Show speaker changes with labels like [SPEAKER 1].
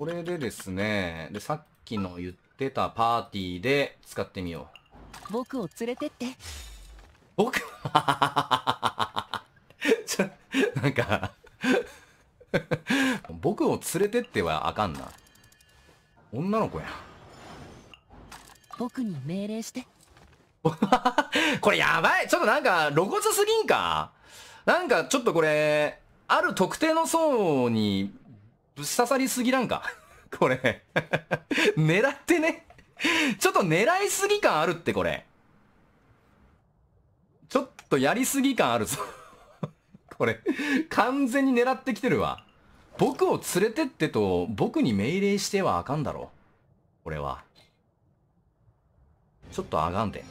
[SPEAKER 1] これでですね、で、さっきの言ってたパーティーで使ってみよう。
[SPEAKER 2] 僕を連れてって
[SPEAKER 1] 僕？ちょ、なんか 僕を連れてってはあかんな。女の子やん。
[SPEAKER 2] 僕に命令して
[SPEAKER 1] これやばいちょっとなんか露骨すぎんか？なんかちょっとこれ、ある特定の層にぶっ刺さりすぎなんか？これ 狙ってね。ちょっと狙いすぎ感あるってこれ。ちょっとやりすぎ感あるぞ これ、完全に狙ってきてるわ。僕を連れてってと、僕に命令してはあかんだろ。これは。ちょっとあかんで。